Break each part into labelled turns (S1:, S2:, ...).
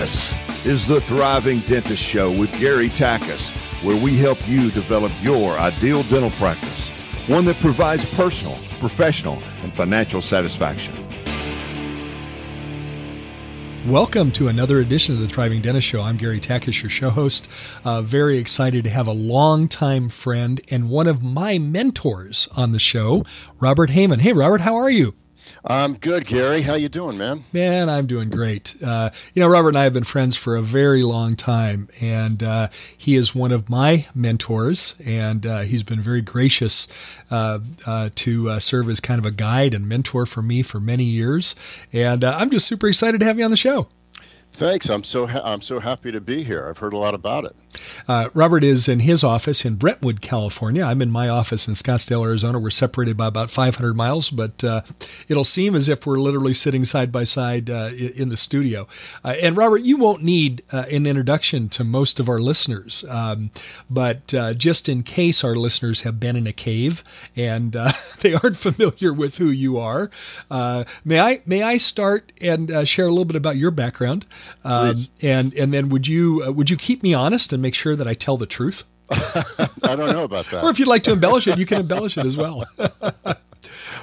S1: This is the Thriving Dentist Show with Gary Takacs, where we help you develop your ideal dental practice, one that provides personal, professional, and financial satisfaction.
S2: Welcome to another edition of the Thriving Dentist Show. I'm Gary Takacs, your show host. Uh, very excited to have a longtime friend and one of my mentors on the show, Robert Hayman. Hey, Robert, how are you?
S3: I'm good, Gary. How you doing, man?
S2: Man, I'm doing great. Uh, you know, Robert and I have been friends for a very long time, and uh, he is one of my mentors, and uh, he's been very gracious uh, uh, to uh, serve as kind of a guide and mentor for me for many years. And I'm just super excited to have you on the show.
S3: Thanks. I'm so ha- I'm so happy to be here. I've heard a lot about it.
S2: Uh, Robert is in his office in Brentwood, California. I'm in my office in Scottsdale, Arizona. We're separated by about 500 miles, but uh, it'll seem as if we're literally sitting side by side uh, in the studio. Uh, and Robert, you won't need uh, an introduction to most of our listeners, um, but uh, just in case our listeners have been in a cave and they aren't familiar with who you are, may I may I start and share a little bit about your background,
S3: um,
S2: and and then would you would you keep me honest and make sure that I tell the truth?
S3: I don't know about that.
S2: or if you'd like to embellish it, you can embellish it as well.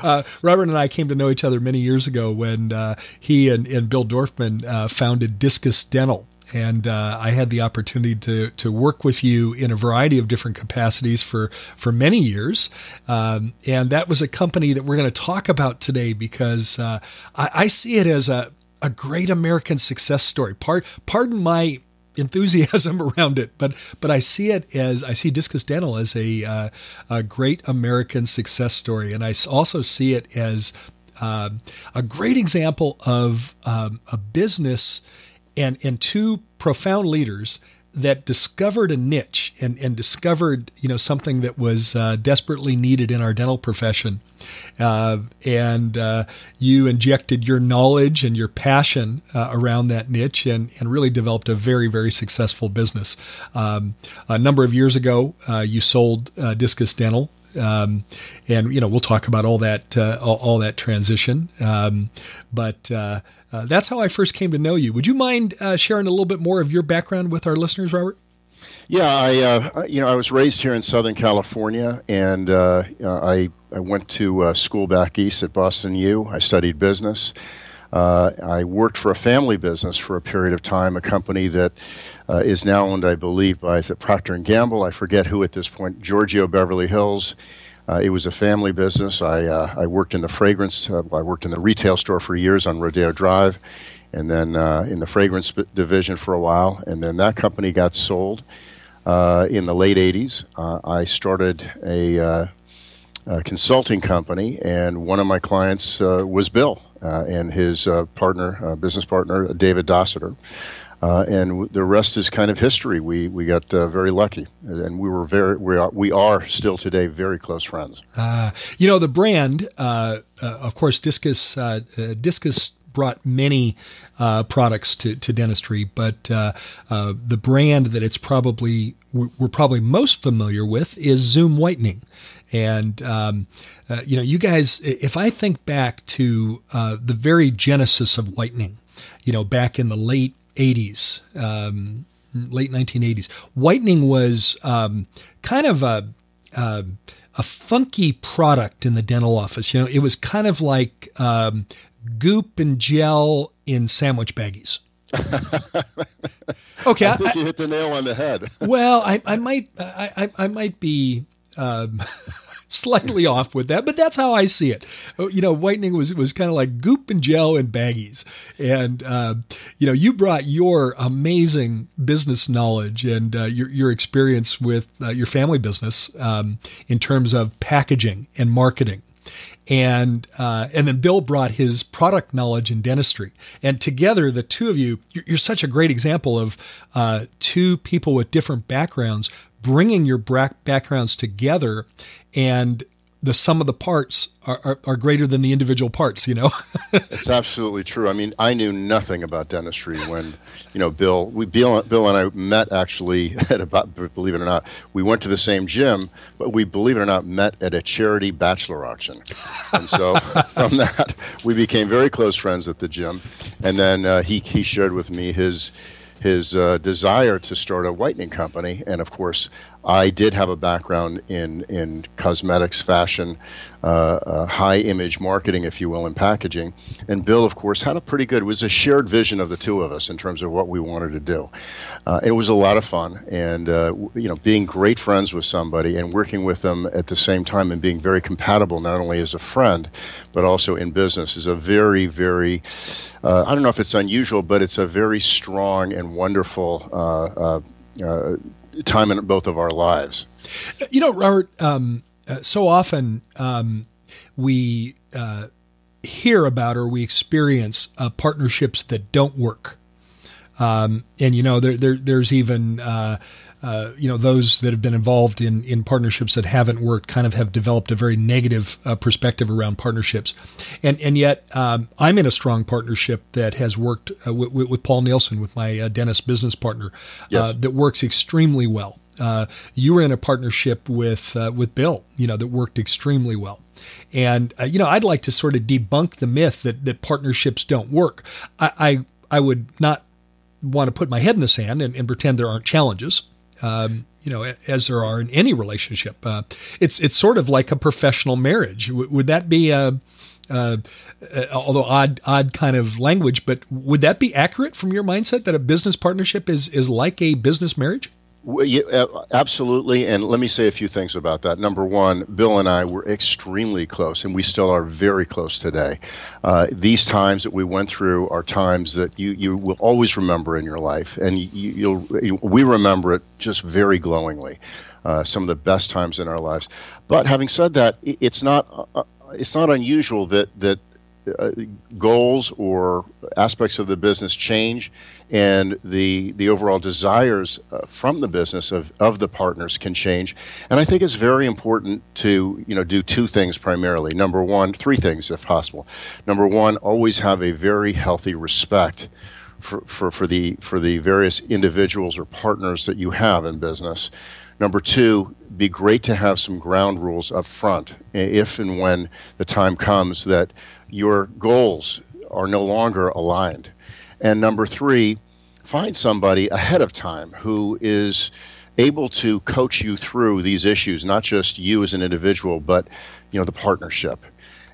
S2: Uh, Robert and I came to know each other many years ago when uh, he and, and, Bill Dorfman uh, founded Discus Dental. And uh, I had the opportunity to, to work with you in a variety of different capacities for, for many years. Um, and that was a company that we're going to talk about today because uh, I, I see it as a, a great American success story. Part, pardon my enthusiasm around it, but but I see it as I see Discus Dental as a, uh, a great American success story, and I also see it as uh, a great example of um, a business and and two profound leaders that discovered a niche and, and discovered you know something that was uh, desperately needed in our dental profession, uh, and uh, you injected your knowledge and your passion uh, around that niche and, and really developed a very very successful business. Um, a number of years ago, uh, you sold uh, Discus Dental um, and you know we'll talk about all that uh, all, all, that transition. Um, but uh, uh, that's how I first came to know you. Would you mind uh, sharing a little bit more of your background with our listeners, Robert?
S3: Yeah, I uh, you know I was raised here in Southern California, and uh, I I went to school back east at Boston U. I studied business. I worked for a family business for a period of time, a company that uh, is now owned, I believe, by Procter and Gamble. I forget who at this point. Giorgio Beverly Hills. Uh, it was a family business. I uh, I worked in the fragrance. Uh, I worked in the retail store for years on Rodeo Drive, and then uh, in the fragrance division for a while. And then that company got sold uh, in the late '80s. I started a, a, consulting company, and one of my clients was Bill and his partner, business partner, David Dossiter. Uh, and the rest is kind of history. We we got uh, very lucky, and we were very we are, we are still today very close friends.
S2: Uh, you know the brand, uh, uh, of course, Discus uh, Discus brought many products to, to dentistry, but the brand that it's probably we're probably most familiar with is Zoom Whitening, and um, you know you guys, if I think back to the very genesis of whitening, you know back in the late 80s, um, late 1980s. Whitening was um, kind of a, a, a funky product in the dental office. You know, it was kind of like um, goop and gel in sandwich baggies.
S3: okay, I think I, you hit the nail on the head.
S2: well, I, I might, I, I, might be. Slightly off with that, but that's how I see it. Oh, you know, whitening was was kind of like goop and gel and baggies, and uh, you know, you brought your amazing business knowledge and uh, your your experience with uh, your family business um, in terms of packaging and marketing. And uh, and then Bill brought his product knowledge in dentistry, and together the two of you, you're, you're such a great example of uh, two people with different backgrounds bringing your backgrounds together and the sum of the parts are, are, are greater than the individual parts, you know?
S3: it's absolutely true. I mean, I knew nothing about dentistry when, you know, Bill, we, Bill, Bill and I met actually at about, believe it or not, we went to the same gym, but we, believe it or not, met at a charity bachelor auction. And so from that, we became very close friends at the gym. And then uh, he, he shared with me his, his uh, desire to start a whitening company. And of course, I did have a background in, in cosmetics, fashion, uh, uh, high image marketing, if you will, and packaging. And Bill, of course, had a pretty good, it was a shared vision of the two of us in terms of what we wanted to do. Uh, it was a lot of fun. And, uh, you know, being great friends with somebody and working with them at the same time and being very compatible, not only as a friend, but also in business, is a very, very, uh, I don't know if it's unusual, but it's a very strong and wonderful uh, uh, time in both of our lives.
S2: You know, Robert, um, uh, so often um, we uh, hear about or we experience uh, partnerships that don't work. Um, and, you know, there, there there's even uh, you know, those that have been involved in in partnerships that haven't worked kind of have developed a very negative uh, perspective around partnerships, and and yet um, I'm in a strong partnership that has worked uh, with, with, Paul Nielsen, with my uh, dentist business partner, uh, yes. that works extremely well. you were in a partnership with with Bill, you know, that worked extremely well. And uh, you know, I'd like to sort of debunk the myth that that partnerships don't work. I I, I would not want to put my head in the sand and, and pretend there aren't challenges um, you know, as there are in any relationship. Uh, it's it's sort of like a professional marriage. W- would that be a, uh, uh, although odd odd kind of language, but would that be accurate from your mindset that a business partnership is is like a business marriage?
S3: Uh, absolutely. And let me say a few things about that. Number one, Bill and I were extremely close, and we still are very close today. Uh, these times that we went through are times that you, you will always remember in your life, and you, will we remember it just very glowingly. Uh, some of the best times in our lives. But having said that, it's not uh, it's not unusual that that uh, goals or aspects of the business change and the the overall desires uh, from the business of, of the partners can change. And i think it's very important to you know do two things primarily. Number one three things if possible. Number one always have a very healthy respect for, for, for the for the various individuals or partners that you have in business. Number two be great to have some ground rules up front if and when the time comes that your goals are no longer aligned and number three, find somebody ahead of time who is able to coach you through these issues, not just you as an individual, but you know the partnership.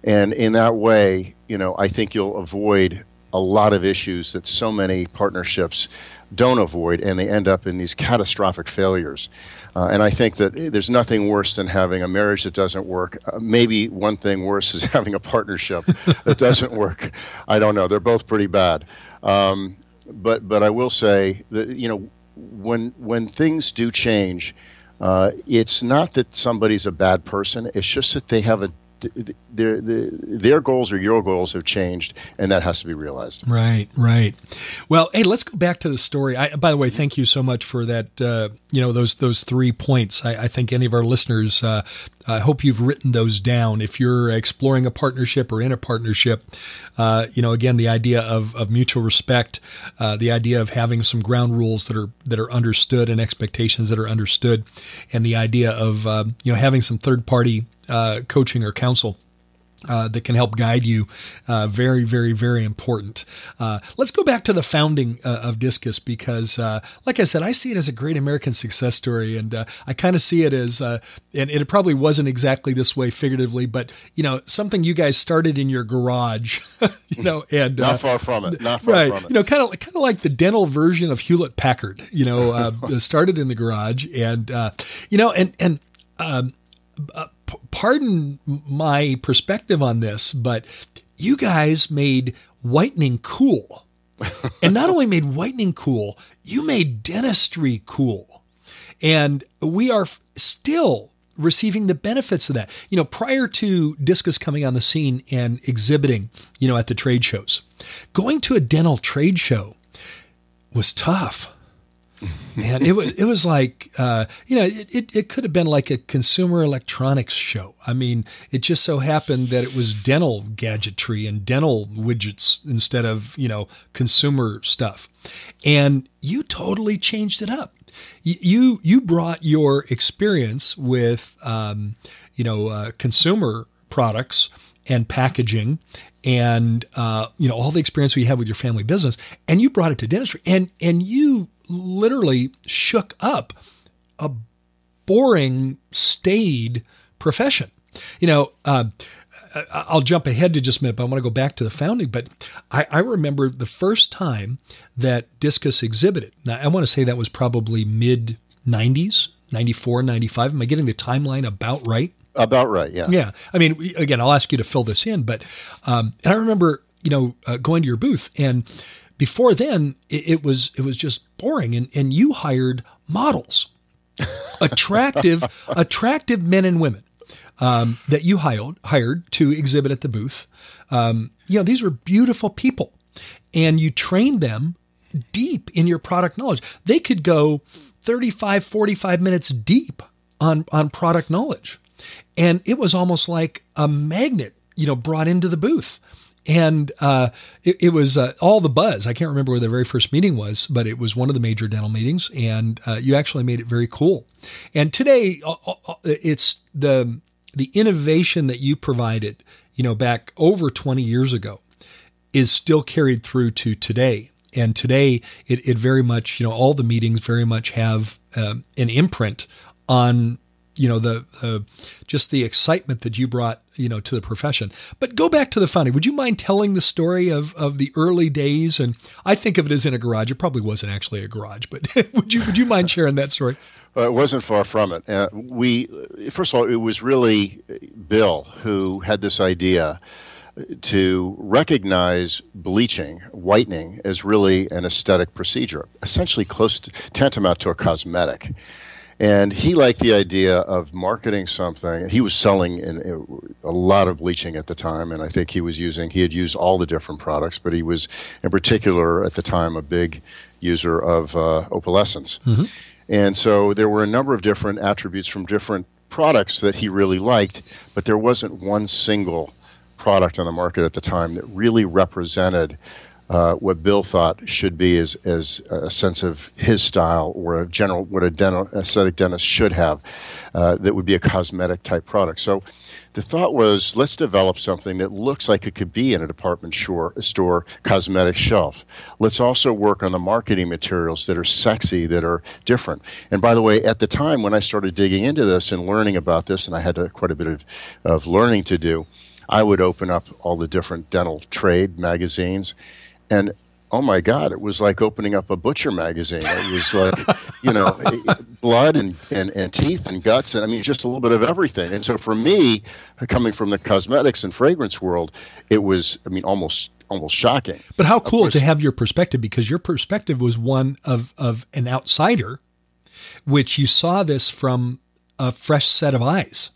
S3: And in that way, you know, I think you'll avoid a lot of issues that so many partnerships don't avoid, and they end up in these catastrophic failures. Uh, and I think that there's nothing worse than having a marriage that doesn't work. Uh, maybe one thing worse is having a partnership that doesn't work. I don't know. They're both pretty bad. Um, but but I will say that you know when when things do change, uh, it's not that somebody's a bad person. It's just that they have a their their goals or your goals have changed, and that has to be realized.
S2: Right, right. Well, hey, let's go back to the story. I, by the way, thank you so much for that. Uh, you know those those three points. I, I think any of our listeners, uh, I hope you've written those down. If you're exploring a partnership or in a partnership, uh, you know, again, the idea of, of mutual respect, uh, the idea of having some ground rules that are that are understood and expectations that are understood, and the idea of uh, you know having some third party uh, coaching or counsel. Uh, that can help guide you. Uh, very, very, very important. Uh, let's go back to the founding uh, of Discus because, uh, like I said, I see it as a great American success story, and I kind of see it as, and it probably wasn't exactly this way figuratively, but you know, something you guys started in your garage, you know, and
S3: not far from it, not far
S2: right,
S3: from it.
S2: You know, kind of, kind of like the dental version of Hewlett Packard. You know, started in the garage, and you know, and and um, uh, pardon my perspective on this, but you guys made whitening cool. and not only made whitening cool, you made dentistry cool. And we are f- still receiving the benefits of that. You know, prior to Discus coming on the scene and exhibiting, you know, at the trade shows, going to a dental trade show was tough. And it was it was like uh, you know it, it, it, could have been like a consumer electronics show. I mean, it just so happened that it was dental gadgetry and dental widgets instead of you know consumer stuff, and you totally changed it up. You you brought your experience with um, you know uh, consumer products and packaging and uh, you know all the experience we have with your family business and you brought it to dentistry and and you literally shook up a boring, staid profession. You know, uh, I'll jump ahead to just a minute, but I want to go back to the founding. But I, I, remember the first time that Discus exhibited. Now, I want to say that was probably mid 90s, 94, 95. Am I getting the timeline about right?
S3: About right, yeah.
S2: Yeah. I mean, again, I'll ask you to fill this in, but um, and I remember, you know, uh, going to your booth and before then, it, it was it was just boring, and and you hired models, attractive attractive men and women um, that you hired hired to exhibit at the booth. Um, you know, these were beautiful people, and you trained them deep in your product knowledge. They could go 35, 45 minutes deep on on product knowledge, and it was almost like a magnet, you know, brought into the booth and uh, it, it, was uh, all the buzz. I can't remember where the very first meeting was, but it was one of the major dental meetings, and uh, you actually made it very cool. And today, uh, uh, uh, it's the the innovation that you provided, you know, back over 20 years ago, is still carried through to today. And today, it, it very much, you know, all the meetings very much have um, an imprint on you know the uh, just the excitement that you brought you know to the profession. But go back to the founding would you mind telling the story of of the early days? And i think of it as in a garage. It probably wasn't actually a garage but would you would you mind sharing that story?
S3: Well, it wasn't far from it. Uh, we, first of all, it was really Bill who had this idea to recognize bleaching, whitening, as really an aesthetic procedure, essentially close to, tantamount to a cosmetic. And he liked the idea of marketing something. He was selling in, a lot of bleaching at the time, and I think he was using, he had used all the different products, but he was in particular at the time a big user of uh, opalescence. Mm-hmm. And so there were a number of different attributes from different products that he really liked, but there wasn't one single product on the market at the time that really represented uh, what Bill thought should be as, as a sense of his style or a general what a dental, aesthetic dentist should have uh, that would be a cosmetic type product. So the thought was let's develop something that looks like it could be in a department store, store cosmetic shelf. Let's also work on the marketing materials that are sexy, that are different. And by the way, at the time when I started digging into this and learning about this, and I had a, quite a bit of, of learning to do, I would open up all the different dental trade magazines and oh my god it was like opening up a butcher magazine. It was like you know blood and, and, and teeth and guts and i mean just a little bit of everything. And so for me coming from the cosmetics and fragrance world it was i mean almost almost shocking.
S2: But how cool to have your perspective because your perspective was one of of an outsider which you saw this from a fresh set of eyes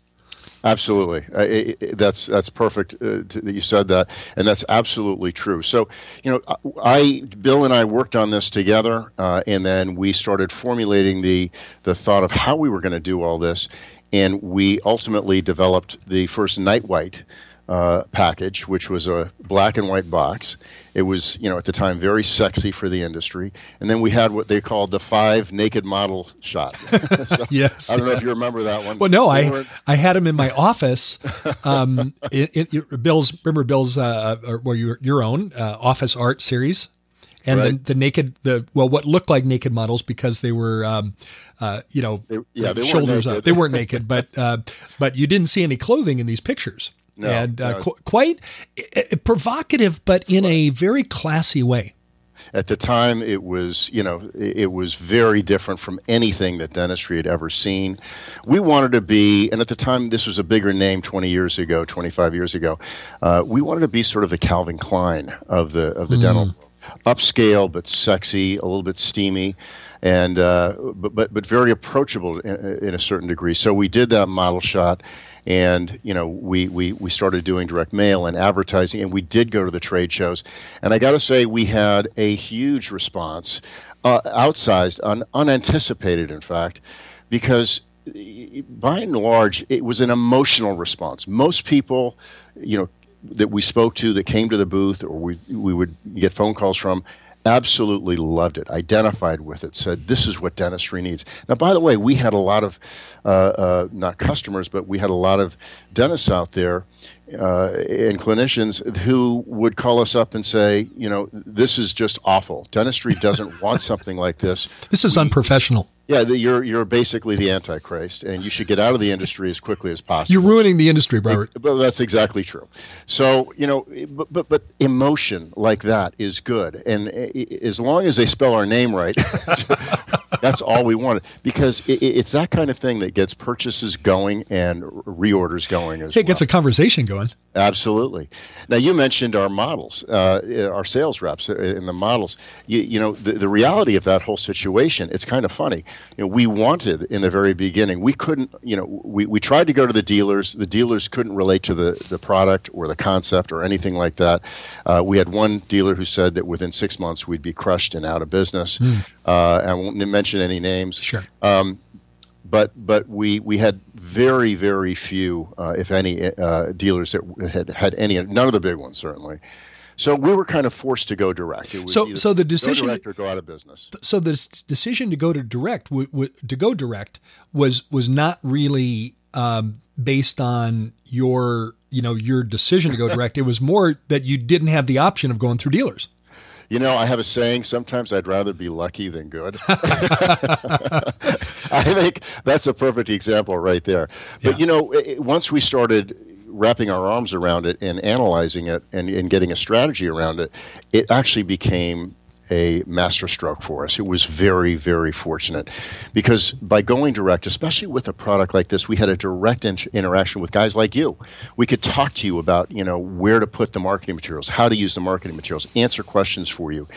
S3: Absolutely, uh, it, it, that's that's perfect uh, to, that you said that, and that's absolutely true. So, you know, I Bill and I worked on this together, uh, and then we started formulating the the thought of how we were going to do all this, and we ultimately developed the first NiteWhite uh, package, which was a black and white box. It was, you know, at the time very sexy for the industry. And then we had what they called the five naked model shot.
S2: so, yes.
S3: I don't know if you remember that one.
S2: Well, no, I I had him in my office. Um, it, it, Bill's remember Bill's uh, or well, your your own uh, office art series. And right. the, the naked, the well, what looked like naked models because they were, um, uh, you know, they, yeah, they shoulders up. They weren't naked, but uh, but you didn't see any clothing in these pictures. No, and uh, no. Qu- quite uh, provocative, but in a very classy way.
S3: At the time, it was you know it was very different from anything that dentistry had ever seen. We wanted to be, and at the time, this was a bigger name 20 years ago, 25 years ago. Uh, we wanted to be sort of the Calvin Klein of the of the mm. dental, upscale but sexy, a little bit steamy and uh, but, but but very approachable in, in, a certain degree. So we did that model shot, and you know we, we we started doing direct mail and advertising and we did go to the trade shows and i got to say we had a huge response uh, outsized, un- unanticipated, in fact, because by and large, it was an emotional response. Most people, you know, that we spoke to that came to the booth or we, we would get phone calls from absolutely loved it, identified with it, said, This is what dentistry needs. Now, by the way, we had a lot of, uh, uh, not customers, but we had a lot of dentists out there uh, and clinicians who would call us up and say, You know, this is just awful. Dentistry doesn't want something like this.
S2: This is we, unprofessional.
S3: Yeah, the, you're you're basically the Antichrist, and you should get out of the industry as quickly as possible.
S2: You're ruining the industry, Robert.
S3: But that's exactly true. So you know, but but, but emotion like that is good, and as long as they spell our name right, that's all we want. Because it, it's that kind of thing that gets purchases going and reorders going as
S2: it
S3: well.
S2: gets a conversation going.
S3: Absolutely. Now you mentioned our models, uh, our sales reps in the models. You, you know, the, the reality of that whole situation. It's kind of funny you know, we wanted in the very beginning. We couldn't, you know, we, we tried to go to the dealers. The dealers couldn't relate to the, the product or the concept or anything like that. Uh, we had one dealer who said that within six months we'd be crushed and out of business. Mm. Uh, I won't mention any names.
S2: Sure.
S3: Um, but but we we had very very few, uh, if any, uh, dealers that had had any. None of the big ones certainly. So we were kind of forced to go direct.
S2: so, so the decision
S3: go direct or go out of business.
S2: So the decision to go to direct, w- w- to go direct, was was not really um, based on your, you know, your decision to go direct. it was more that you didn't have the option of going through dealers.
S3: You know, I have a saying. Sometimes I'd rather be lucky than good. I think that's a perfect example right there. But yeah. you know, once we started wrapping our arms around it and analyzing it and, and getting a strategy around it, it actually became a masterstroke for us. It was very, very fortunate because by going direct, especially with a product like this, we had a direct in- interaction with guys like you. We could talk to you about, you know, where to put the marketing materials, how to use the marketing materials, answer questions for you,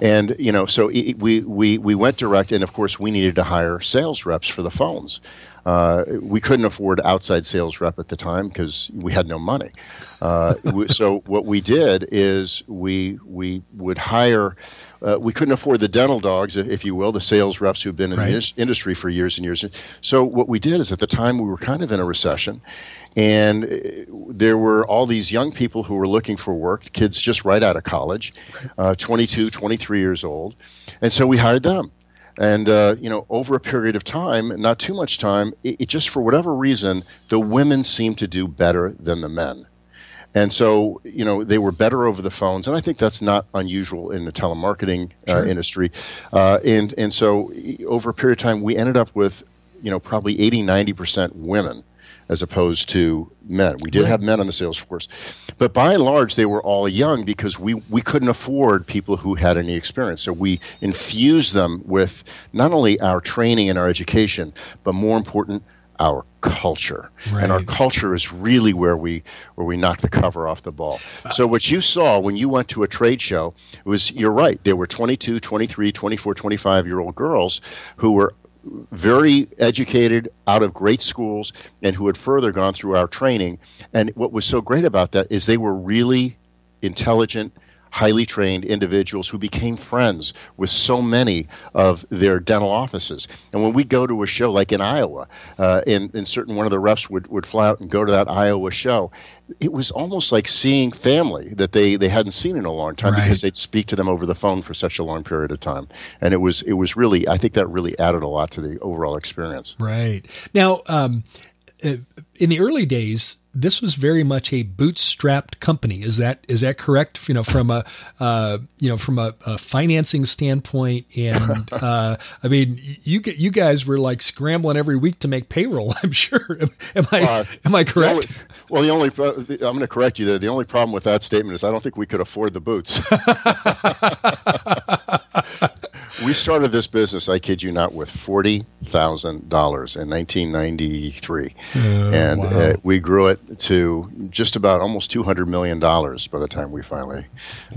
S3: and you know, so it, we we we went direct, and of course, we needed to hire sales reps for the phones. Uh, we couldn't afford outside sales rep at the time because we had no money. Uh, so what we did is we we would hire. Uh, we couldn't afford the dental dogs, if you will, the sales reps who've been in right. the industry for years and years. So what we did is at the time we were kind of in a recession, and uh, there were all these young people who were looking for work, kids just right out of college, uh, 22, 23 years old, and so we hired them. And uh, you know, over a period of time, not too much time, it, it, just for whatever reason, the women seem to do better than the men. And so, you know, they were better over the phones, and I think that's not unusual in the telemarketing uh, sure. industry. Uh, and and so, over a period of time, we ended up with, you know, probably 80, 90 percent women as opposed to men. We did right. have men on the sales force, but by and large, they were all young because we, we couldn't afford people who had any experience. So we infused them with not only our training and our education, but more important, our culture right. and our culture is really where we where we knock the cover off the ball uh, so what you saw when you went to a trade show was you're right there were 22 23 24 25 year old girls who were very educated out of great schools and who had further gone through our training. And what was so great about that is they were really intelligent, highly trained individuals who became friends with so many of their dental offices. And when we go to a show like in Iowa, uh, and, and certain one of the reps would, would fly out and go to that Iowa show, it was almost like seeing family that they, they hadn't seen in a long time right. because they'd speak to them over the phone for such a long period of time. And it was it was really I think that really added a lot to the overall experience.
S2: Right. Now, um, uh, in the early days, this was very much a bootstrapped company. Is that is that correct? You know, from a uh, you know from a, a financing standpoint, and uh, I mean, you get you guys were like scrambling every week to make payroll. I'm sure. Am, am I uh, am I correct?
S3: The only, well, the only I'm going to correct you there. The only problem with that statement is I don't think we could afford the boots. we started this business, I kid you not, with forty thousand dollars in 1993, uh, and wow. uh, we grew it to just about almost 200 million dollars by the time we finally.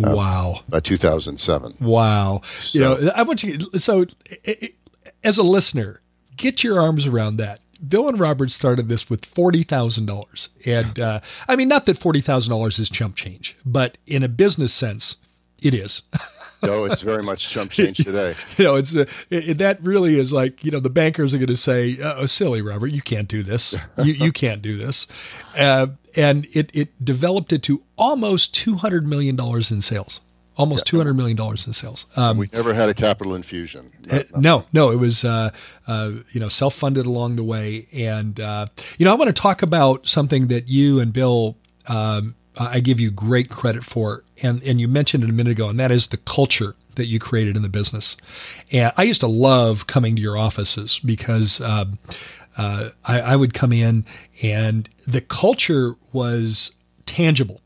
S2: Uh, wow.
S3: By 2007.
S2: Wow. So, you know, I want you. So, as a listener, get your arms around that. Bill and Robert started this with forty thousand dollars, and uh, I mean, not that forty thousand dollars is chump change, but in a business sense, it is.
S3: no, it's very much chump change today.
S2: you know, it's uh, it, that really is like you know the bankers are going to say, "Oh, silly Robert, you can't do this. you you can't do this," uh, and it it developed it to almost two hundred million dollars in sales almost two hundred million dollars in sales.
S3: Um, we never had a capital infusion.
S2: Not, uh, no, no, it was uh, uh, you know self funded along the way, and uh, you know I want to talk about something that you and Bill. Um, I give you great credit for, and and you mentioned it a minute ago, and that is the culture that you created in the business. And I used to love coming to your offices because um, uh, I, I would come in, and the culture was tangible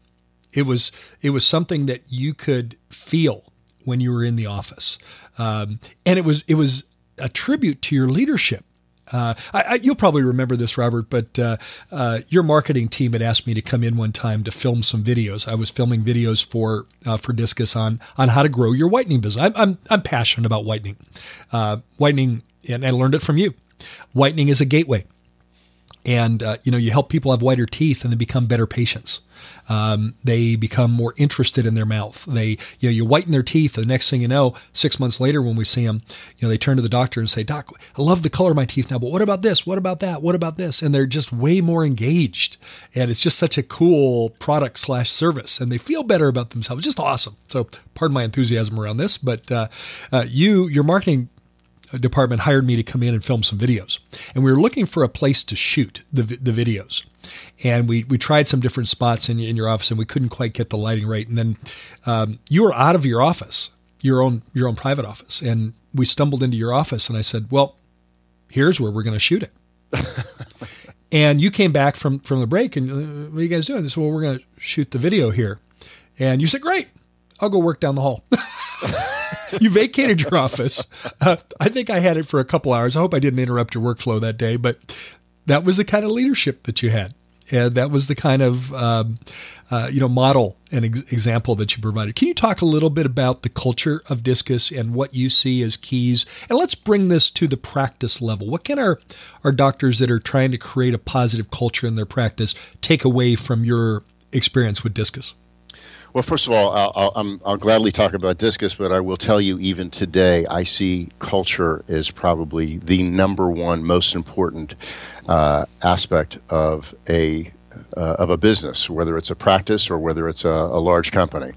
S2: it was it was something that you could feel when you were in the office, um, and it was it was a tribute to your leadership. Uh, I, I, you'll probably remember this, Robert, but uh, uh, your marketing team had asked me to come in one time to film some videos. I was filming videos for uh, for Discus on on how to grow your whitening business. I'm I'm, I'm passionate about whitening, uh, whitening, and I learned it from you. Whitening is a gateway, and uh, you know you help people have whiter teeth and they become better patients. Um, they become more interested in their mouth. They, you know, you whiten their teeth. And the next thing you know, six months later, when we see them, you know, they turn to the doctor and say, "Doc, I love the color of my teeth now, but what about this? What about that? What about this?" And they're just way more engaged, and it's just such a cool product slash service, and they feel better about themselves. Just awesome. So, pardon my enthusiasm around this, but uh, uh, you, your marketing department hired me to come in and film some videos. And we were looking for a place to shoot the, the videos. And we, we tried some different spots in, in your office and we couldn't quite get the lighting right. And then um, you were out of your office, your own, your own private office. And we stumbled into your office and I said, well, here's where we're going to shoot it. and you came back from, from the break and uh, what are you guys doing? They said, well, we're going to shoot the video here. And you said, great, I'll go work down the hall. you vacated your office. Uh, I think I had it for a couple hours. I hope I didn't interrupt your workflow that day, but that was the kind of leadership that you had. And that was the kind of um, uh, you know model and ex- example that you provided. Can you talk a little bit about the culture of Discus and what you see as keys? And let's bring this to the practice level. What can our our doctors that are trying to create a positive culture in their practice take away from your experience with Discus?
S3: Well, first of all, I'll, I'll, I'll, gladly talk about discus, but I will tell you, even today, I see culture as probably the number one most important uh, aspect of a uh, of a business, whether it's a practice or whether it's a, a large company.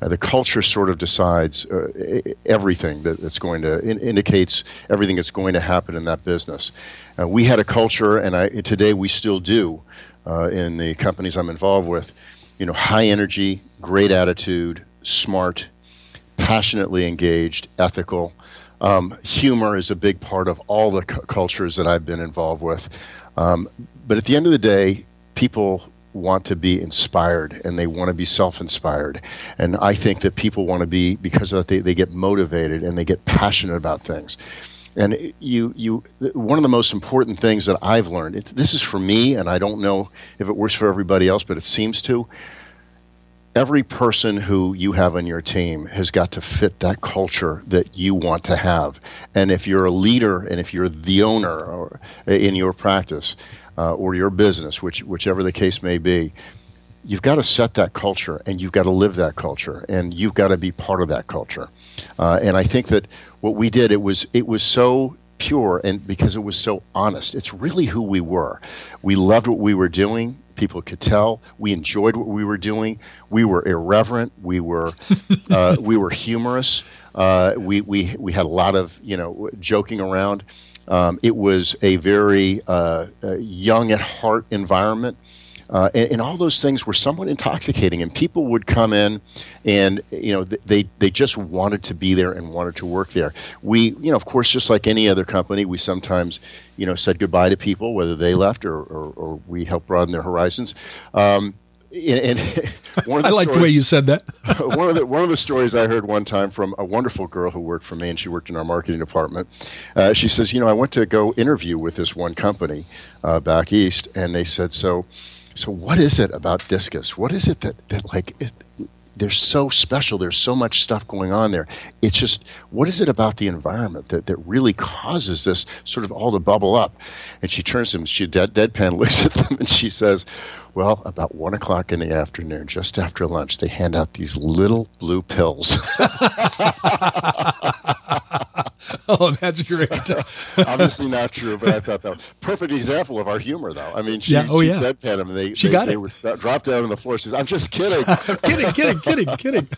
S3: Uh, the culture sort of decides uh, everything that, that's going to in, indicates everything that's going to happen in that business. Uh, we had a culture, and I, today we still do uh, in the companies I'm involved with you know, high energy, great attitude, smart, passionately engaged, ethical. Um, humor is a big part of all the cu- cultures that I've been involved with. Um, but at the end of the day, people want to be inspired and they want to be self-inspired and i think that people want to be because they, they get motivated and they get passionate about things and you you one of the most important things that I've learned it, this is for me and I don't know if it works for everybody else but it seems to every person who you have on your team has got to fit that culture that you want to have. And if you're a leader and if you're the owner or in your practice uh, or your business which whichever the case may be you've got to set that culture and you've got to live that culture and you've got to be part of that culture. Uh, and I think that what we did it was it was so pure and because it was so honest. It's really who we were. We loved what we were doing. People could tell. We enjoyed what we were doing. We were irreverent. We were uh, we were humorous. Uh, we, we we had a lot of you know joking around. Um, it was a very uh, uh young at heart environment uh, and, and, all those things were somewhat intoxicating. And people would come in, and you know they they just wanted to be there and wanted to work there. We you know of course just like any other company, we sometimes you know said goodbye to people whether they left or or, or we helped broaden their horizons. Um, and,
S2: one of the I like stories, the way you said that.
S3: one of the one of the stories I heard one time from a wonderful girl who worked for me, and she worked in our marketing department. Uh, she says, you know, I went to go interview with this one company uh, back east, and they said, so so what is it about discus? What is it that, that like it, they're so special. There's so much stuff going on there. It's just, what is it about the environment that, that really causes this sort of all to bubble up? And she turns to him, she dead, deadpan looks at them, and she says, well, about one o'clock in the afternoon, just after lunch, they hand out these little blue pills.
S2: oh, that's great.
S3: Obviously not true, but I thought that was perfect example of our humor, though. I mean, she,
S2: yeah, oh,
S3: she
S2: yeah.
S3: deadpan them. And they,
S2: she
S3: they,
S2: got
S3: they
S2: it.
S3: Were, dropped down on the floor. She says, I'm just kidding.
S2: kidding, kidding, kidding, kidding.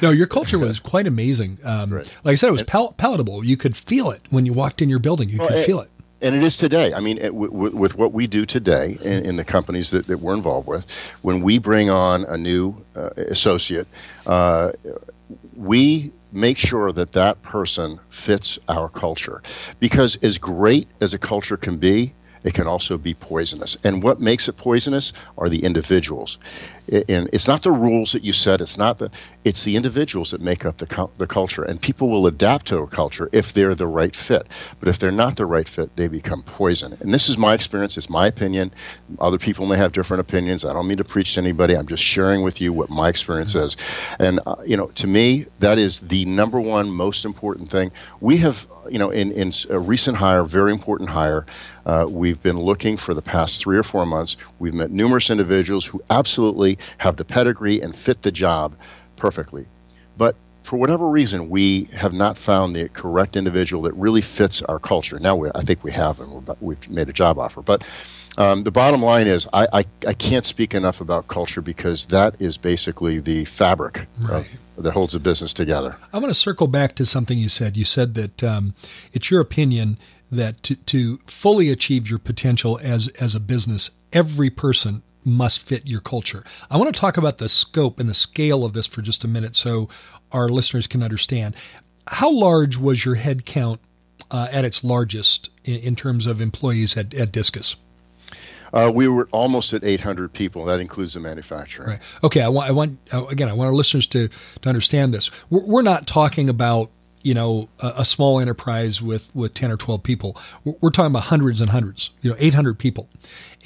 S2: no, your culture was quite amazing. Um,
S3: Right.
S2: Like I said, it was pal- palatable. You could feel it when you walked in your building. You
S3: Well,
S2: could
S3: it-
S2: feel it.
S3: and it is today. I mean, it, w- w- with what we do today in, in the companies that, that we're involved with, when we bring on a new uh, associate, uh, we make sure that that person fits our culture. Because as great as a culture can be, it can also be poisonous. And what makes it poisonous are the individuals. And it's not the rules that you set. It's not the. It's the individuals that make up the the culture. And people will adapt to a culture if they're the right fit. But if they're not the right fit, they become poison. And this is my experience. It's my opinion. Other people may have different opinions. I don't mean to preach to anybody. I'm just sharing with you what my experience is. And uh, you know, to me, that is the number one most important thing. We have you know, in, in a recent hire, very important hire, uh, we've been looking for the past three or four months. We've met numerous individuals who absolutely have the pedigree and fit the job perfectly. But for whatever reason, we have not found the correct individual that really fits our culture. Now, we, I think we have, and we're, we've made a job offer. But um, the bottom line is, I, I, I can't speak enough about culture because that is basically the fabric of- that holds the business together.
S2: I want to circle back to something you said. You said that um, it's your opinion that to, to fully achieve your potential as as a business, every person must fit your culture. I want to talk about the scope and the scale of this for just a minute, so our listeners can understand. How large was your head count uh, at its largest in, in terms of employees at, at Discus?
S3: Uh, we were almost at 800 people. That includes the manufacturer.
S2: Right. Okay. I want. I want. Again, I want our listeners to to understand this. We're, we're not talking about you know a, a small enterprise with with ten or twelve people. We're, talking about hundreds and hundreds. You know, eight hundred people,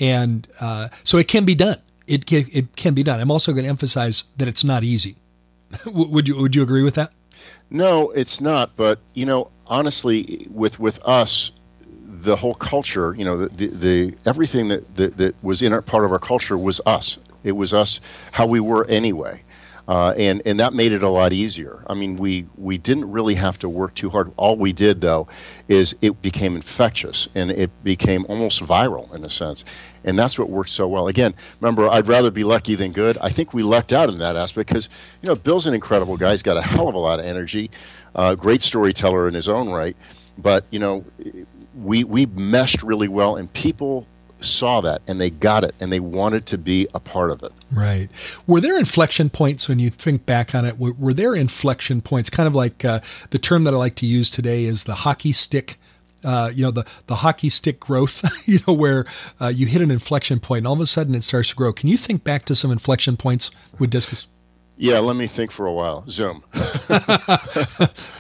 S2: and uh, so it can be done. It can, it can be done. I'm also going to emphasize that it's not easy. Would you Would you agree with that?
S3: No, it's not. But you know, honestly, with with us, the whole culture, you know, the the, the everything that, that that was in our part of our culture was us. It was us, how we were anyway. Uh, and and that made it a lot easier. I mean, we we didn't really have to work too hard. All we did though is it became infectious and it became almost viral in a sense, and that's what worked so well. Again, remember, I'd rather be lucky than good. I think we lucked out in that aspect because you know Bill's an incredible guy. He's got a hell of a lot of energy, uh, great storyteller in his own right. But you know, we we meshed really well, and people saw that and they got it and they wanted to be a part of it.
S2: Right. Were there inflection points when you think back on it? Were, were there inflection points? Kind of like uh, the term that I like to use today is the hockey stick. Uh, you know the the hockey stick growth. you know where uh, you hit an inflection point and all of a sudden it starts to grow. Can you think back to some inflection points with discus?
S3: Yeah, let me think for a while. Zoom.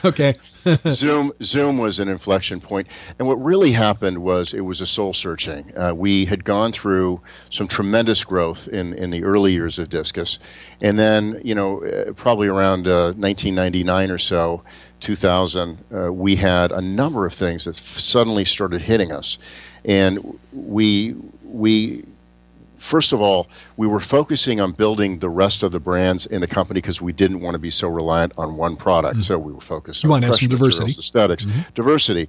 S2: Okay.
S3: Zoom Zoom was an inflection point, and what really happened was it was a soul searching. Uh, we had gone through some tremendous growth in in the early years of Discus, and then you know uh, probably around uh, 1999 or so, 2000, uh, we had a number of things that suddenly started hitting us, and we we first of all, we were focusing on building the rest of the brands in the company because we didn't want to be so reliant on one product. So we were focused
S2: Mm-hmm. You
S3: on
S2: to have some diversity.
S3: materials, aesthetics, diversity.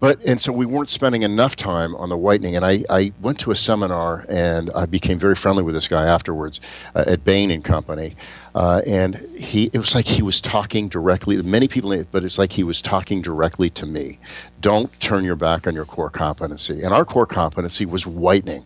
S3: But and so we weren't spending enough time on the whitening. And I, I went to a seminar and I became very friendly with this guy afterwards uh, at Bain and Company. Uh, and he it was like he was talking directly. Many people, but it's like he was talking directly to me. Don't turn your back on your core competency. And our core competency was whitening.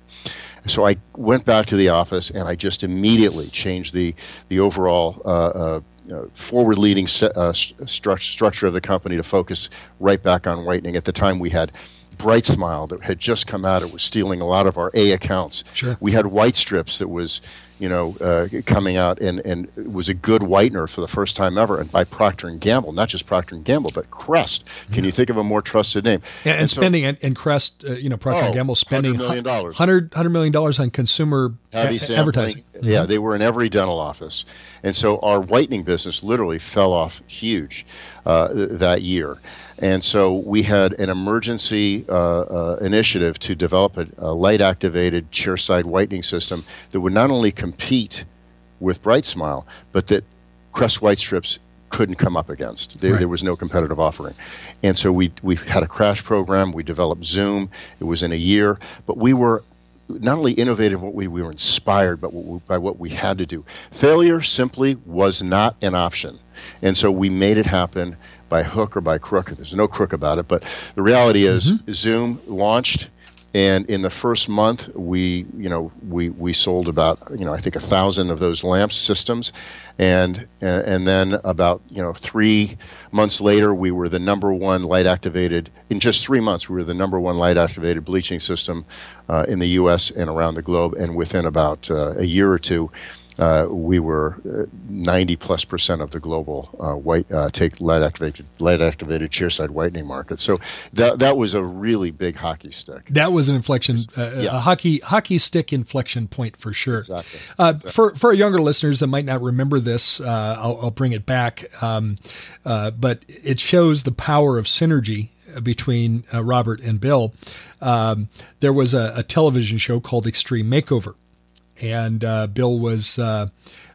S3: So I went back to the office and I just immediately changed the the overall uh, uh, uh, forward-leading se- uh, stru- structure of the company to focus right back on whitening. At the time, we had BriteSmile that had just come out. It was stealing a lot of our A accounts.
S2: Sure.
S3: We had Whitestrips that was you know uh, coming out and and was a good whitener for the first time ever, and by Procter and Gamble, not just Procter and Gamble, but Crest. Can you think of a more trusted name?
S2: And, and
S3: so-
S2: spending and, and Crest, uh, you know, Procter and
S3: Oh,
S2: Gamble spending
S3: $100 million.
S2: 100, $100 million on consumer
S3: heavy
S2: a-
S3: sampling,
S2: advertising.
S3: Yeah, they were in every dental office, and so our whitening business literally fell off huge uh, that year. And so we had an emergency uh, uh, initiative to develop a, a light activated chairside whitening system that would not only compete with BriteSmile, but that Crest Whitestrips couldn't come up against. There,
S2: Right.
S3: there was no competitive offering. And so we, we had a crash program. We developed Zoom. It was in a year. But we were not only innovative, what we, we were inspired by what, we, by what we had to do. Failure simply was not an option. And so we made it happen by hook or by crook. There's no crook about it. But the reality is, Zoom launched. And in the first month, we, you know, we, we sold about, you know, I think a thousand of those lamps systems, and and then about, you know, three months later, we were the number one light activated. In just three months, we were the number one light activated bleaching system uh, in the U.S. and around the globe. And within about uh, a year or two, uh, we were uh, 90 plus percent of the global uh, white uh, take light activated light activated chairside whitening market. So that that was a really big hockey stick.
S2: That was an inflection, uh,
S3: Yeah.
S2: a hockey hockey stick inflection point for sure.
S3: Exactly.
S2: Uh, For for younger listeners that might not remember this, uh, I'll, I'll bring it back. Um, uh, but it shows the power of synergy between uh, Robert and Bill. Um, there was a, a television show called Extreme Makeover, and uh, Bill was. Uh,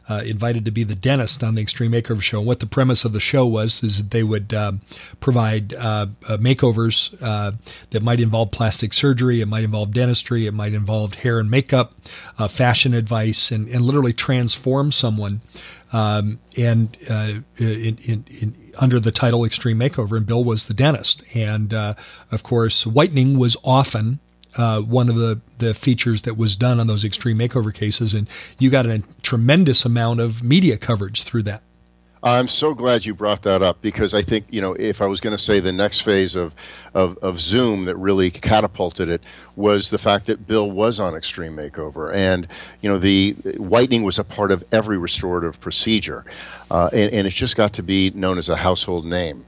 S2: uh, invited to be the dentist on the Extreme Makeover show. And what the premise of the show was is that they would um, provide uh, uh, makeovers uh, that might involve plastic surgery, it might involve dentistry, it might involve hair and makeup, uh, fashion advice, and, and literally transform someone. Um, and uh, in, in, in, under the title Extreme Makeover, and Bill was the dentist. And uh, of course, whitening was often uh, one of the, the features that was done on those extreme makeover cases, and you got a tremendous amount of media coverage through that.
S3: I'm so glad you brought that up because I think you know if I was going to say the next phase of, of of Zoom that really catapulted it was the fact that Bill was on Extreme Makeover and you know the whitening was a part of every restorative procedure, uh, and, and just got to be known as a household name.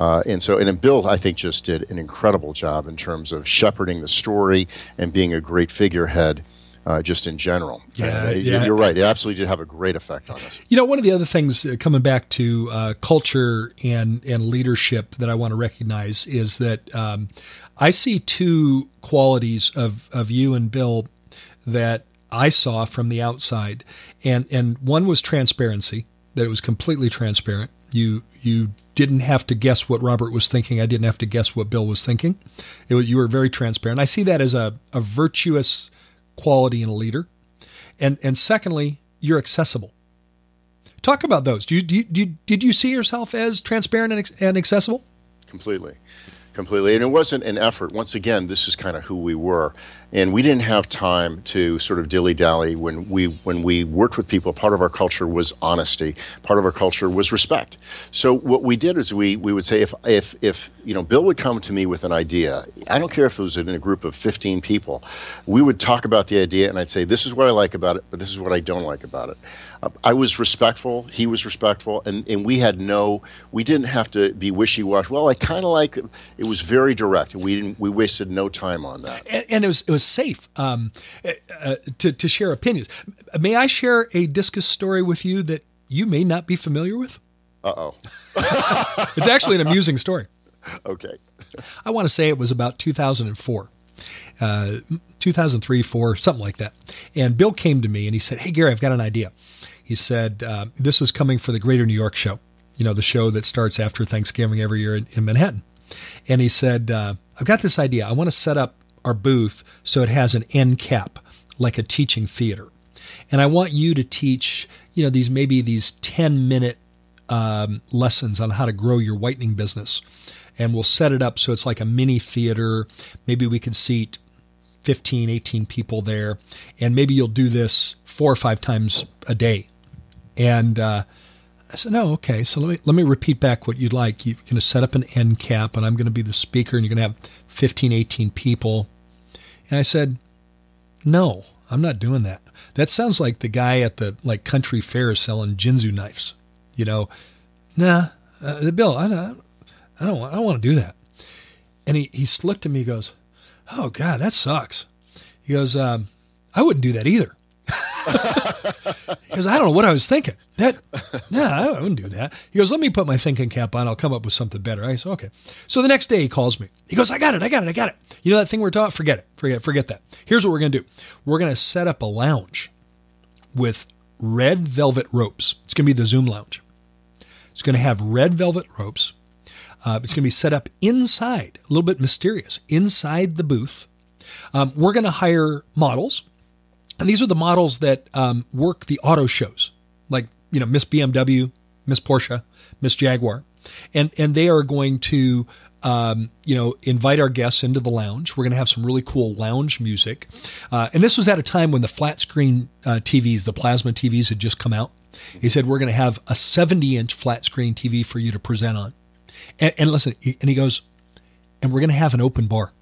S3: Uh, and so, and then Bill, I think, just did an incredible job in terms of shepherding the story and being a great figurehead, uh, just in general.
S2: Yeah,
S3: Uh,
S2: yeah.
S3: You're right. It absolutely did have a great effect on us.
S2: You know, one of the other things uh, coming back to uh, culture and and leadership that I want to recognize is that um, I see two qualities of of you and Bill that I saw from the outside, and and one was transparency that it was completely transparent. You you didn't have to guess what Robert was thinking. I didn't have to guess what Bill was thinking. It was, you were very transparent. I see that as a, a virtuous quality in a leader. And and secondly, you're accessible. Talk about those. Do you, do you, do you, did you see yourself as transparent and, and accessible?
S3: completely completely. And it wasn't an effort. Once again this is kind of who we were. And we didn't have time to sort of dilly dally when we when we worked with people. Part of our culture was honesty. Part of our culture was respect. So what we did is we we would say if if if you know bill would come to me with an idea i don't care if it was in a group of 15 people we would talk about the idea and i'd say this is what i like about it but this is what i don't like about it I was respectful. He was respectful, and, and we had no. We didn't have to be wishy washy. Well, I kind of like it. It was very direct. We didn't. We wasted no time on that.
S2: And, and it was it was safe um, uh, to to share opinions. May I share a Discus story with you that you may not be familiar with?
S3: Uh oh.
S2: It's actually an amusing story.
S3: Okay.
S2: I want to say it was about 2004. Uh, 2003, 4, something like that. And Bill came to me and he said, Hey, Gary, I've got an idea. He said, uh, This is coming for the Greater New York show, you know, the show that starts after Thanksgiving every year in, in Manhattan. And he said, uh, I've got this idea. I want to set up our booth so it has an end cap, like a teaching theater. And I want you to teach, you know, these maybe these 10 minute um, lessons on how to grow your whitening business. And we'll set it up so it's like a mini theater. Maybe we could seat 15, 18 people there. And maybe you'll do this four or five times a day. And uh, I said, no, okay. So let me let me repeat back what you'd like. You're going to set up an end cap, and I'm going to be the speaker, and you're going to have 15, 18 people. And I said, no, I'm not doing that. That sounds like the guy at the like country fair selling Ginsu knives. You know, nah, uh, Bill, I don't, I don't, want, I don't want to do that. And he he looked at me, he goes, oh God, that sucks. He goes, um, I wouldn't do that either. Because I don't know what I was thinking. That, no, I wouldn't do that. He goes, let me put my thinking cap on. I'll come up with something better. I said, okay. So the next day he calls me. He goes, I got it. I got it. I got it. You know that thing we're talking? Forget it. Forget. Forget that. Here's what we're going to do. We're going to set up a lounge with red velvet ropes. It's going to be the Zoom lounge. It's going to have red velvet ropes. Uh, it's going to be set up inside, a little bit mysterious, inside the booth. Um, we're going to hire models, and these are the models that um, work the auto shows, like you know Miss BMW, Miss Porsche, Miss Jaguar, and and they are going to um, you know, invite our guests into the lounge. We're going to have some really cool lounge music. Uh, and this was at a time when the flat screen uh, TVs, the plasma TVs, had just come out. He said, We're going to have a 70 inch flat screen TV for you to present on. And, and listen, and he goes, And we're going to have an open bar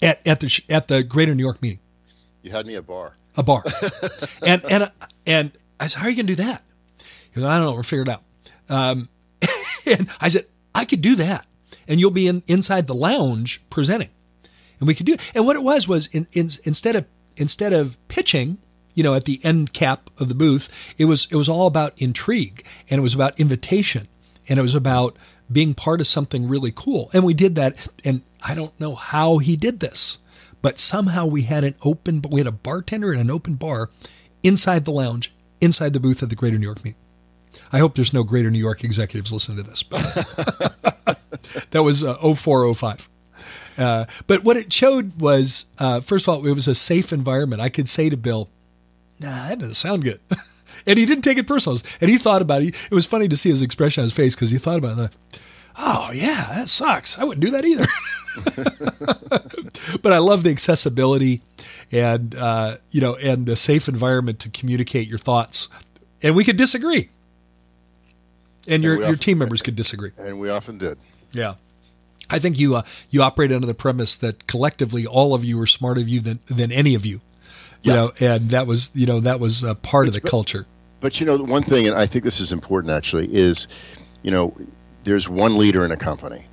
S2: at, at, the, at the Greater New York meeting.
S3: You had me a bar.
S2: A bar. and, and, and I said, How are you going to do that? He goes, I don't know. We'll figure it out. Um, and I said, I could do that. And you'll be in, inside the lounge presenting. And we could do it. And what it was was in, in, instead of instead of pitching, you know, at the end cap of the booth, it was it was all about intrigue and it was about invitation and it was about being part of something really cool. And we did that and I don't know how he did this, but somehow we had an open we had a bartender and an open bar inside the lounge, inside the booth of the Greater New York meeting. I hope there's no Greater New York executives listening to this. That was uh, 0405. Uh, but what it showed was, uh, first of all, it was a safe environment. I could say to Bill, nah, that doesn't sound good. and he didn't take it personal. And he thought about it. It was funny to see his expression on his face because he thought about it. Oh, yeah, that sucks. I wouldn't do that either. but I love the accessibility and, uh, you know, and the safe environment to communicate your thoughts. And we could disagree. And, and your, your team members could disagree.
S3: And we often did.
S2: Yeah. I think you uh, you operate under the premise that collectively all of you are smarter of you than than any of you. You yeah. know, and that was you know that was a part but, of the
S3: but,
S2: culture.
S3: But you know, one thing, and I think this is important actually, is you know, there's one leader in a company,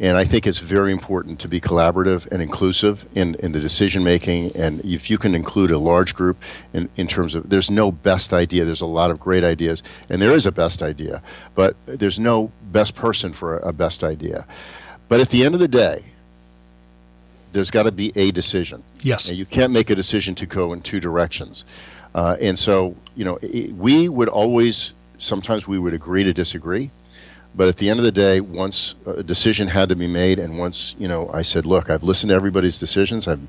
S3: and I think it's very important to be collaborative and inclusive in, in the decision making. And if you can include a large group in, in terms of, there's no best idea. There's a lot of great ideas, and there is a best idea, but there's no best person for a, a best idea. But at the end of the day, there's got to be a decision.
S2: Yes.
S3: And you can't make a decision to go in two directions. Uh, and so, you know, it, we would always, sometimes we would agree to disagree. But at the end of the day, once a decision had to be made, and once, you know, I said, look, I've listened to everybody's decisions. I've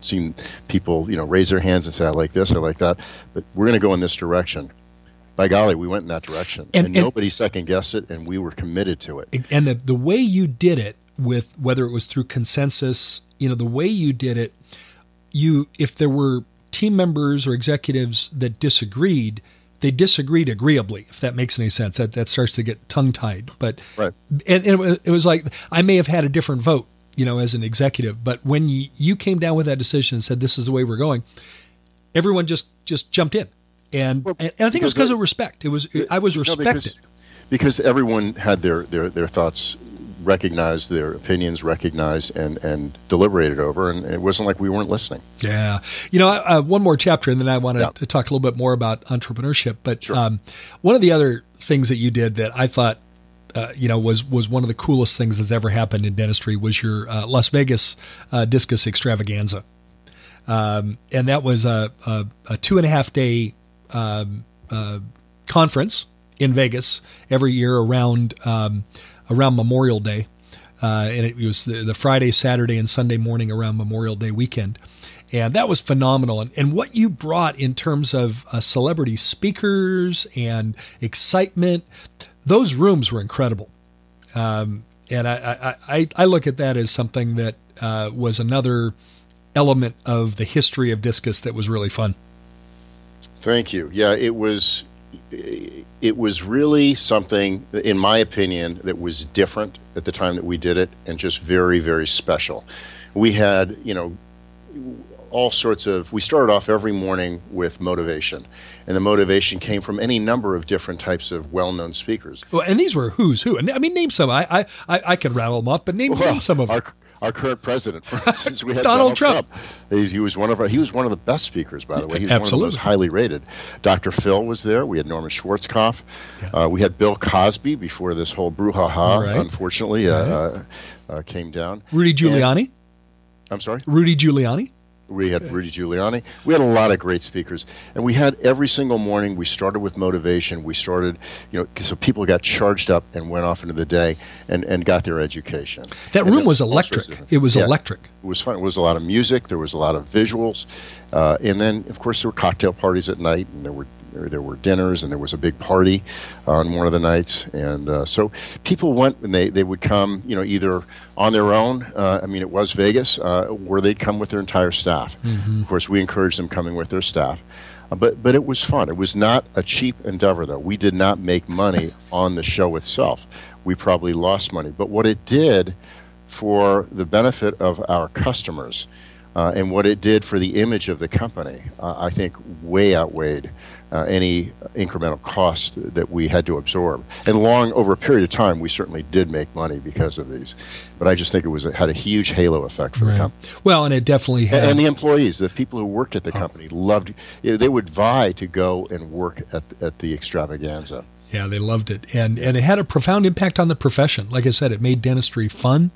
S3: seen people, you know, raise their hands and say, I like this, I like that. But we're going to go in this direction by golly, we went in that direction, and, and, and nobody second guessed it, and we were committed to it.
S2: And the the way you did it with whether it was through consensus, you know, the way you did it, you if there were team members or executives that disagreed, they disagreed agreeably. If that makes any sense, that that starts to get tongue tied. But
S3: right.
S2: and, and it was like I may have had a different vote, you know, as an executive, but when you, you came down with that decision and said this is the way we're going, everyone just just jumped in and, well, and I think it was because of respect. It was I was respected no,
S3: because, because, everyone had their, their, their thoughts recognized, their opinions recognized, and and deliberated over, and it wasn't like we weren't listening.
S2: Yeah, you know, uh, one more chapter, and then I want yeah. to talk a little bit more about entrepreneurship. But
S3: sure.
S2: um, one of the other things that you did that I thought. Uh, you know, was was one of the coolest things that's ever happened in dentistry was your uh, Las Vegas uh, Discus extravaganza, um, and that was a, a, a two and a half day um, uh, conference in Vegas every year around um, around Memorial Day, uh, and it was the, the, Friday, Saturday, and Sunday morning around Memorial Day weekend, and that was phenomenal. And, and what you brought in terms of uh, celebrity speakers and excitement, those rooms were incredible. Um, and I, I, I, look at that as something that uh, was another element of the history of Discus that was really fun.
S3: Thank you. Yeah, it was it was really something, in my opinion, that was different at the time that we did it, and just very, very special. We had, you know, all sorts of. We started off every morning with motivation, and the motivation came from any number of different types of well-known speakers.
S2: Well, and these were who's who. And I mean, name some. I I I can rattle them off, but name, well, name some of them.
S3: Our, current president, for instance, we had
S2: Donald
S3: Donald,
S2: Trump.
S3: He, he was one of our, he was one of the best speakers, by the way. He was
S2: Absolutely.
S3: one of the most highly rated. Dr. Phil was there. We had Norman Schwarzkopf. Uh, we had Bill Cosby before this whole brouhaha,
S2: Right.
S3: unfortunately, uh, uh, uh, came down.
S2: Rudy Giuliani.
S3: I'm sorry.
S2: Rudy Giuliani.
S3: We had Rudy Giuliani. We had a lot of great speakers, and we had every single morning. We started with motivation. We started, you know, so people got charged up and went off into the day and, and got their education.
S2: That
S3: And
S2: room was electric. It was
S3: Yeah,
S2: electric.
S3: It was fun. It was a lot of music. There was a lot of visuals, uh, and then of course there were cocktail parties at night, and there were there, there were dinners, and there was a big party on one of the nights, and uh, so people went and they they would come, you know, either on their own. Uh, I mean, it was Vegas, uh, or they'd come with their entire staff. Of course, we encouraged them coming with their staff. Uh, But but it was fun. It was not a cheap endeavor, though. We did not make money on the show itself. We probably lost money. But what it did for the benefit of our customers uh, and what it did for the image of the company, uh, I think way outweighed uh, any incremental cost that we had to absorb. And long over a period of time, we certainly did make money because of these. But I just think it was it had a huge halo effect for the company.
S2: Well, and it definitely had.
S3: And, and the employees, the people who worked at the company, loved. They would vie to go and work at at the extravaganza.
S2: Yeah, they loved it, and and it had a profound impact on the profession. Like I said, it made dentistry fun.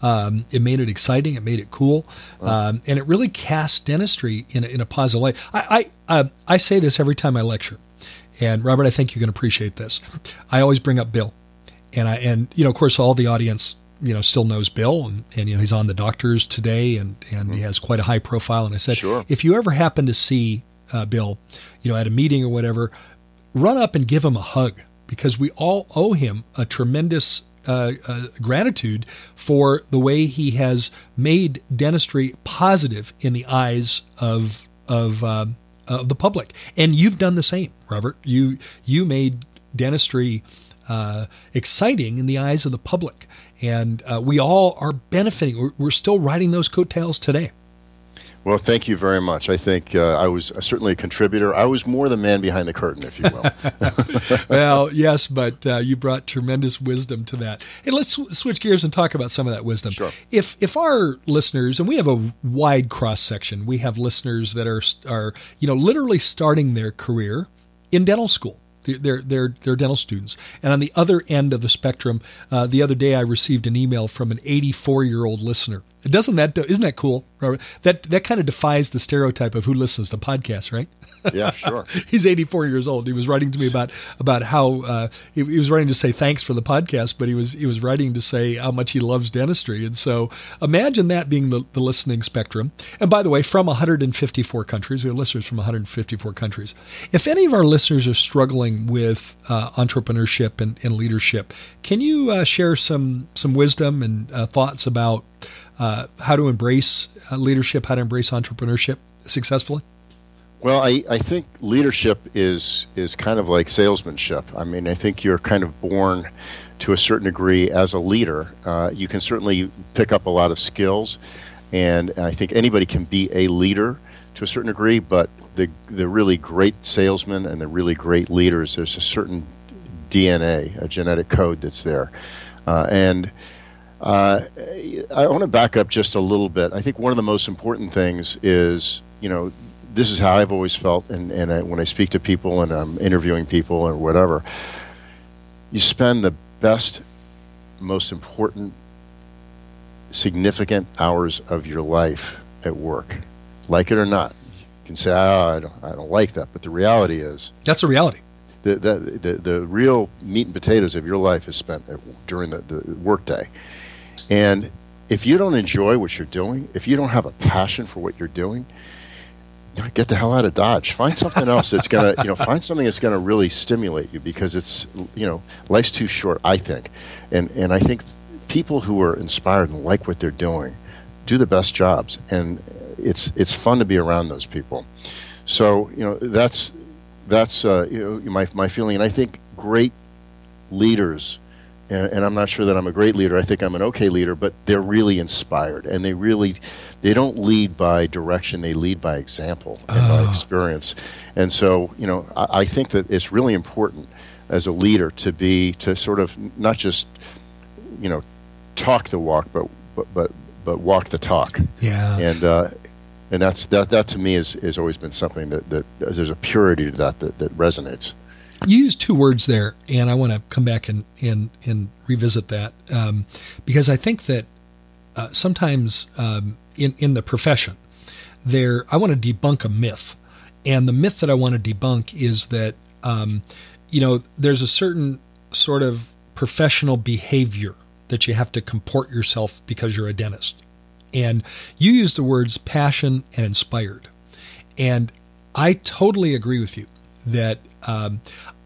S2: Um, it made it exciting. It made it cool, um, and it really cast dentistry in a, in a positive light. I I, uh, I say this every time I lecture, and Robert, I think you can appreciate this. I always bring up Bill, and I and you know, of course, all the audience you know still knows Bill, and, and you know he's on the doctors today, and and he has quite a high profile. And I said,
S3: Sure.
S2: if you ever happen to see uh, Bill, you know, at a meeting or whatever, run up and give him a hug because we all owe him a tremendous uh, uh, gratitude for the way he has made dentistry positive in the eyes of of um, of the public. And you've done the same, Robert. You you made dentistry uh, exciting in the eyes of the public, and uh, we all are benefiting. We're, we're still riding those coattails today.
S3: Well, thank you very much. I think uh, I was certainly a contributor. I was more the man behind the curtain, if you will.
S2: well, yes, but uh, you brought tremendous wisdom to that. Hey, let's sw- switch gears and talk about some of that wisdom.
S3: Sure.
S2: If if our listeners, and we have a wide cross section, we have listeners that are are you know literally starting their career in dental school. They're, they're, they're, dental students. And on the other end of the spectrum, uh, the other day I received an email from an 84 year old listener. Doesn't that, isn't that cool, Robert? That, that kind of defies the stereotype of who listens to podcasts, right?
S3: Yeah, sure.
S2: He's 84 years old. He was writing to me about about how uh, he, he was writing to say thanks for the podcast, but he was he was writing to say how much he loves dentistry. And so imagine that being the, the listening spectrum. And by the way, from 154 countries, we have listeners from 154 countries. If any of our listeners are struggling with uh, entrepreneurship and, and leadership, can you uh, share some some wisdom and uh, thoughts about uh, how to embrace uh, leadership, how to embrace entrepreneurship successfully?
S3: Well, I, I think leadership is is kind of like salesmanship. I mean, I think you're kind of born to a certain degree as a leader. Uh, you can certainly pick up a lot of skills, and I think anybody can be a leader to a certain degree. But the the really great salesmen and the really great leaders, there's a certain DNA, a genetic code that's there, uh, and. Uh, I want to back up just a little bit. I think one of the most important things is, you know, this is how I've always felt, and, and I, when I speak to people and I'm interviewing people or whatever, you spend the best, most important, significant hours of your life at work, like it or not. You can say, oh, I, don't, I don't like that, but the reality is
S2: That's a reality.
S3: the, the, the, the real meat and potatoes of your life is spent at, during the, the workday. And if you don't enjoy what you're doing, if you don't have a passion for what you're doing, you know, get the hell out of Dodge. Find something else that's gonna, you know, find something that's gonna really stimulate you because it's, you know, life's too short. I think, and and I think people who are inspired and like what they're doing do the best jobs, and it's it's fun to be around those people. So you know that's that's uh, you know my my feeling, and I think great leaders, and, and I'm not sure that I'm a great leader. I think I'm an okay leader, but they're really inspired, and they really they don't lead by direction; they lead by example and by
S2: Oh.
S3: experience. And so you know I, I think that it's really important as a leader to be to sort of not just you know talk the walk, but but but but walk the talk.
S2: Yeah.
S3: And uh, and that's that that to me is has always been something that, that there's a purity to that that, that resonates.
S2: You used two words there, and I want to come back and and, and revisit that um, because I think that uh, sometimes um, in in the profession, there I want to debunk a myth, and the myth that I want to debunk is that um, you know there's a certain sort of professional behavior that you have to comport yourself because you're a dentist. And you use the words passion and inspired. And I totally agree with you that um,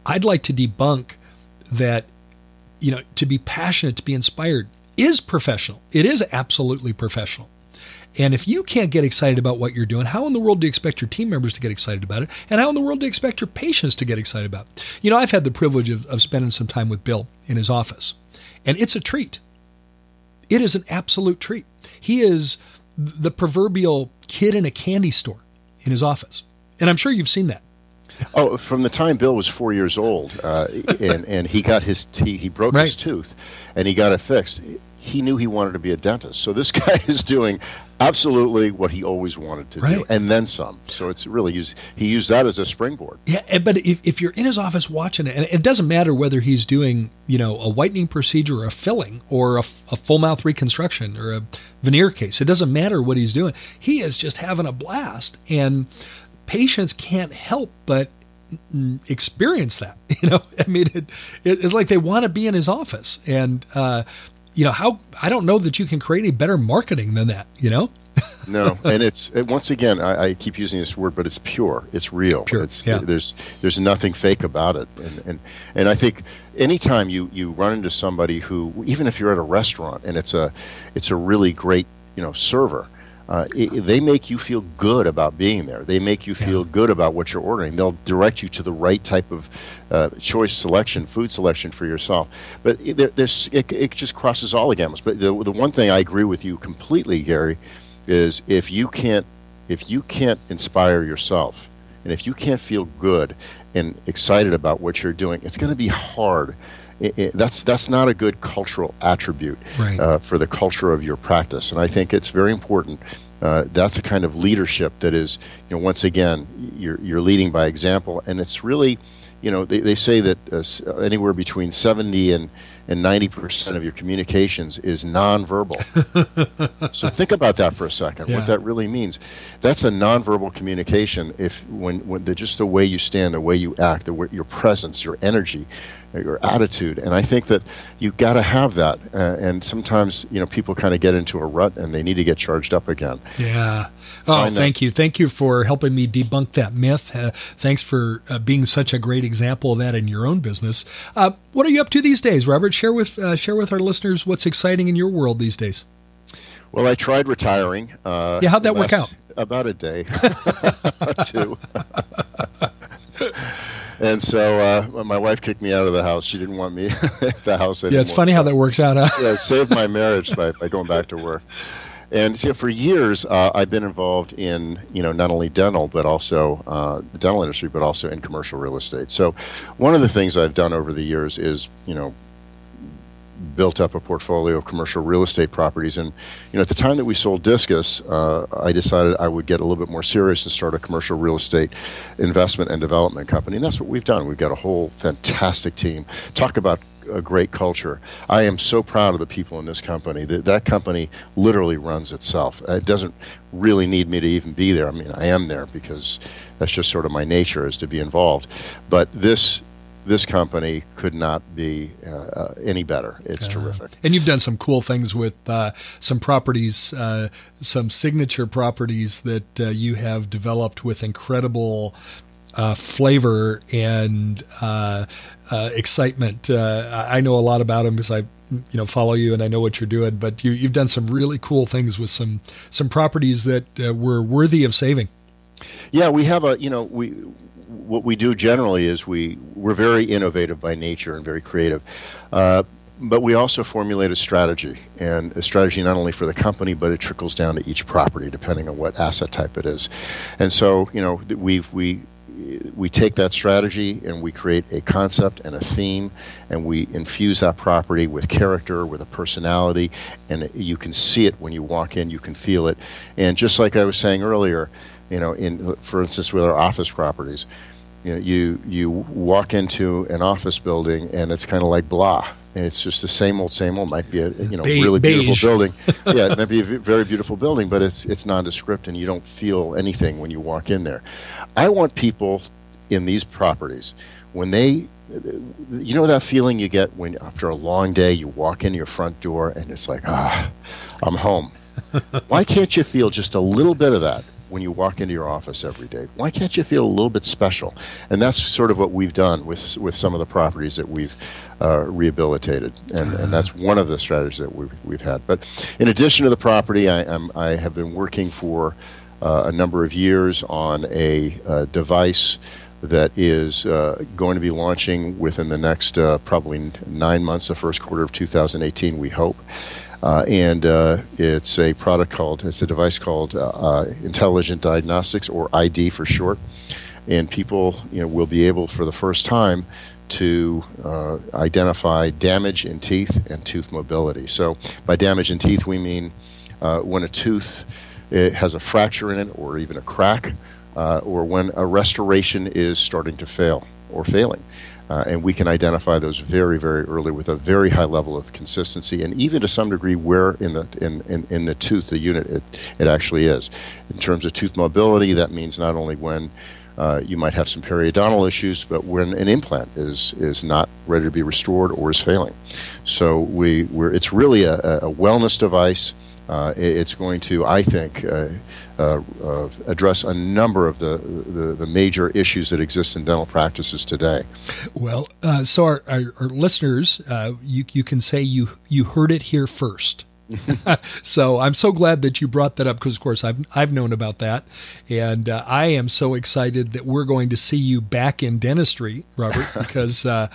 S2: I'd like to debunk that, you know, to be passionate, to be inspired is professional. It is absolutely professional. And if you can't get excited about what you're doing, how in the world do you expect your team members to get excited about it? And how in the world do you expect your patients to get excited about it? You know, I've had the privilege of, of spending some time with Bill in his office, and it's a treat. It is an absolute treat. He is the proverbial kid in a candy store in his office. And I'm sure you've seen that.
S3: Oh, from the time Bill was four years old, uh, and and he got his he, he broke
S2: Right.
S3: his tooth, and he got it fixed. He knew he wanted to be a dentist. So this guy is doing absolutely what he always wanted to do, and then some. So it's really used. He used that as a springboard.
S2: Yeah, eh, but if, if you're in his office watching it, and it doesn't matter whether he's doing, you know, a whitening procedure or a filling or a full mouth reconstruction or a veneer case, it doesn't matter what he's doing. He is just having a blast, and patients can't help but experience that. You know, I mean, it, it's like they want to be in his office, and uh, you know how I don't know that you can create any better marketing than that. You know,
S3: No, and it's it, once again I, I keep using this word, but it's pure. It's real.
S2: Pure,
S3: It's
S2: yeah.
S3: there's there's nothing fake about it, and and and I think anytime you you run into somebody who even if you're at a restaurant and it's a it's a really great you know server. Uh, it, they make you feel good about being there. They make you feel good about what you're ordering. They'll direct you to the right type of uh, choice selection, food selection for yourself. But it, there, there's it, it just crosses all the gamuts. But the, the one thing I agree with you completely, Gary, is if you can't if you can't inspire yourself and if you can't feel good and excited about what you're doing it's going to be hard I- I- that's that's not a good cultural attribute
S2: Right.
S3: uh, for the culture of your practice and i think it's very important uh, that's a kind of leadership that is you know once again you're you're leading by example and it's really you know they, they say that uh, anywhere between 70 and and 90% of your communications is nonverbal so think about that for a second.
S2: Yeah.
S3: What that really means. That's a nonverbal communication. If when when the, just the way you stand, the way you act, the way, your presence, your energy, your attitude, and I think that you got to have that. Uh, and sometimes you know people kind of get into a rut and they need to get charged up again.
S2: Yeah. Oh, thank you. Thank you for helping me debunk that myth. Uh, thanks for uh, being such a great example of that in your own business. Uh, what are you up to these days, Robert? Share with uh, share with our listeners what's exciting in your world these days.
S3: Well, I tried retiring. Uh,
S2: Yeah, how'd that work out?
S3: About a day, two. and so uh, my wife kicked me out of the house. She didn't want me at the house anymore.
S2: Yeah, it's funny how that works out. Huh?
S3: yeah, saved my marriage by, by going back to work. And so for years, uh, I've been involved in you know not only dental but also uh, the dental industry, but also in commercial real estate. So one of the things I've done over the years is you know built up a portfolio of commercial real estate properties. And you know at the time that we sold Discus, uh, I decided I would get a little bit more serious and start a commercial real estate investment and development company. And that's what we've done. We've got a whole fantastic team. Talk about a great culture. I am so proud of the people in this company. That that company literally runs itself. It doesn't really need me to even be there. I mean, I am there because that's just sort of my nature is to be involved. But this this company could not be uh, uh, any better. It's terrific.
S2: And you've done some cool things with uh, some properties, uh, some signature properties that uh, you have developed with incredible uh, flavor and uh, uh, excitement. Uh, I know a lot about them because I, you know, follow you and I know what you're doing. But you, you've done some really cool things with some some properties that uh, were worthy of saving.
S3: Yeah, we have a you know we what we do generally is we we're very innovative by nature and very creative. Uh, but we also formulate a strategy, and a strategy not only for the company, but it trickles down to each property, depending on what asset type it is. And so, you know, we've we we take that strategy and we create a concept and a theme, and we infuse that property with character, with a personality, and you can see it when you walk in. You can feel it, and just like I was saying earlier, you know, in for instance with our office properties, you know, you you walk into an office building and it's kind of like blah. And it's just the same old, same old. Might be a you know
S2: Be-
S3: really beautiful
S2: beige.
S3: building. yeah, it might be a v- very beautiful building, but it's it's nondescript, and you don't feel anything when you walk in there. I want people in these properties when they, you know, that feeling you get when after a long day you walk in your front door and it's like ah, I'm home. Why can't you feel just a little bit of that when you walk into your office every day? Why can't you feel a little bit special? And that's sort of what we've done with with some of the properties that we've uh, rehabilitated, and, and that's one of the strategies that we've we've had. But in addition to the property, I am I have been working for uh, a number of years on a uh, device that is uh, going to be launching within the next uh, probably nine months, the first quarter of 2018, we hope. Uh, and uh, it's a product called, it's a device called uh, uh, Intelligent Diagnostics, or ID for short. And people, you know, will be able for the first time to uh, identify damage in teeth and tooth mobility. So, by damage in teeth, we mean uh, when a tooth has a fracture in it, or even a crack, or when a restoration is starting to fail or failing. Uh, and we can identify those very, very early with a very high level of consistency, and even to some degree where in the in, in, in the tooth, the unit, it, it actually is. In terms of tooth mobility, that means not only when uh, you might have some periodontal issues, but when an implant is is not ready to be restored or is failing. So we we're, it's really a, a wellness device. Uh, it- it's going to, I think, uh, address a number of the, the the major issues that exist in dental practices today.
S2: Well, uh, so our, our, our listeners, uh, you you can say you you heard it here first. so I'm so glad that you brought that up because, of course, I've I've known about that, and uh, I am so excited that we're going to see you back in dentistry, Robert, because. Uh,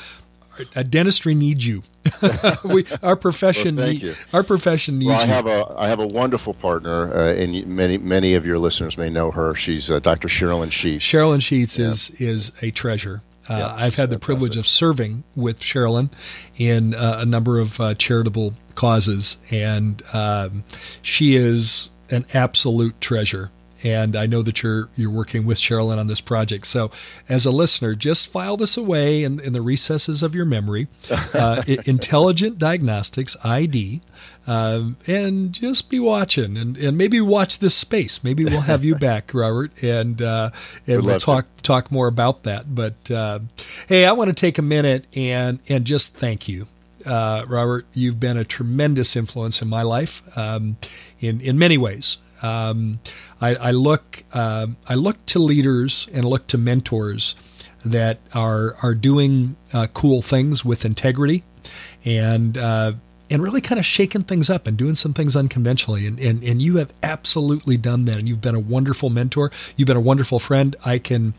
S2: uh, dentistry needs you. we, our profession,
S3: Well,
S2: need- our profession needs
S3: Well, I
S2: you.
S3: have a I have a wonderful partner, uh, and many many of your listeners may know her. She's uh, Dr. Cherilyn Sheets.
S2: Cherilyn Sheets is is a treasure. Uh,
S3: Yeah,
S2: I've had the privilege of serving with Cherilyn in uh, a number of uh, charitable causes, and um, she is an absolute treasure. And I know that you're you're working with Cherilyn on this project. So, as a listener, just file this away in, in the recesses of your memory. Uh, Intelligent Diagnostics ID um, and just be watching and, and maybe watch this space. Maybe we'll have you back, Robert, and uh, and we'll
S3: love to.
S2: talk talk more about that. But uh, hey, I want to take a minute and and just thank you. Uh, Robert, you've been a tremendous influence in my life um, in in many ways. Um, I, I look um I look to leaders and look to mentors that are are doing uh, cool things with integrity and uh, and really kind of shaking things up and doing some things unconventionally. And, and and you have absolutely done that. And you've been a wonderful mentor. You've been a wonderful friend. I can,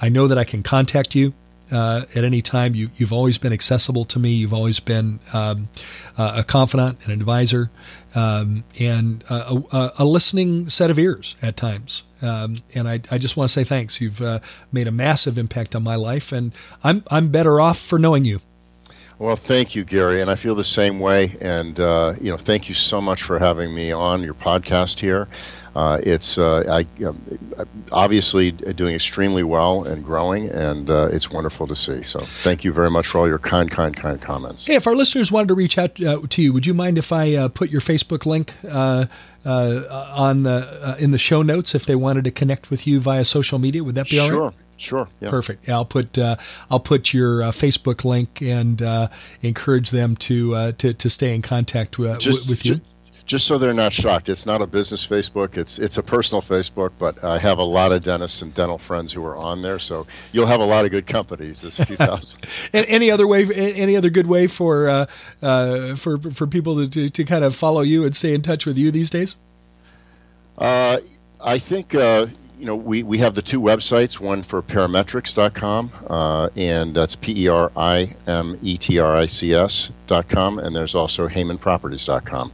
S2: I know that I can contact you. Uh, at any time, you, you've always been accessible to me. You've always been um, uh, a confidant, an advisor, um, and a, a, a listening set of ears at times. Um, and I, I just want to say thanks. You've uh, made a massive impact on my life, and I'm I'm better off for knowing you.
S3: Well, thank you, Gary, and I feel the same way. And uh, you know, thank you so much for having me on your podcast here. Uh, it's uh, I um, obviously doing extremely well and growing, and uh, it's wonderful to see. So, thank you very much for all your kind, kind, kind comments.
S2: Hey, if our listeners wanted to reach out uh, to you, would you mind if I uh, put your Facebook link uh, uh, on the uh, in the show notes if they wanted to connect with you via social media? Would that be all right?
S3: Sure, sure. Yeah.
S2: Perfect. Yeah, I'll put uh, I'll put your uh, Facebook link and uh, encourage them to, uh, to to stay in contact uh,
S3: Just,
S2: with you.
S3: Ju- just so they're not shocked, it's not a business Facebook. It's it's a personal Facebook, but I have a lot of dentists and dental friends who are on there, so you'll have a lot of good companies this 2000.
S2: And any other way? Any other good way for uh, uh, for for people to, to to kind of follow you and stay in touch with you these days?
S3: Uh, I think uh, you know we, we have the two websites. One for perimetrics.com, uh, and that's p e r i m e t r i c s dot com, and there's also HaymanProperties.com.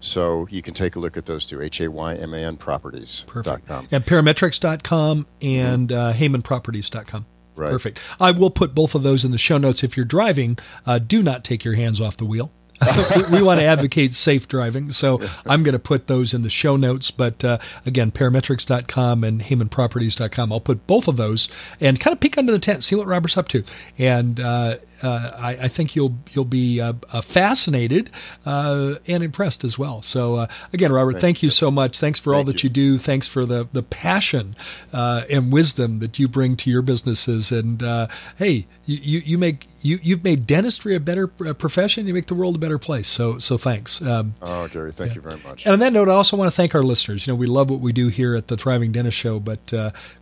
S3: So you can take a look at those two, H-A-Y-M-A-N properties.com.
S2: Perfect. And perimetrics.com and uh, HaymanProperties.com.
S3: Right.
S2: Perfect. I will put both of those in the show notes. If you're driving, uh, do not take your hands off the wheel. we, we, want to advocate safe driving. So I'm going to put those in the show notes. But uh, again, perimetrics.com and HaymanProperties.com. I'll put both of those and kind of peek under the tent, see what Robert's up to. And uh, uh, I, I, think you'll you'll be uh, uh, fascinated uh, and impressed as well. So uh, again, Robert, thank, thank you so much. Thanks for
S3: thank
S2: all that you. you. do. Thanks for the the passion uh, and wisdom that you bring to your businesses. And hey, you, you make you you've made dentistry a better profession. You make the world a better place. So so thanks.
S3: Um, oh, Gary, thank yeah. you very much.
S2: And on that note, I also want to thank our listeners. You know, we love what we do here at the Thriving Dentist Show, but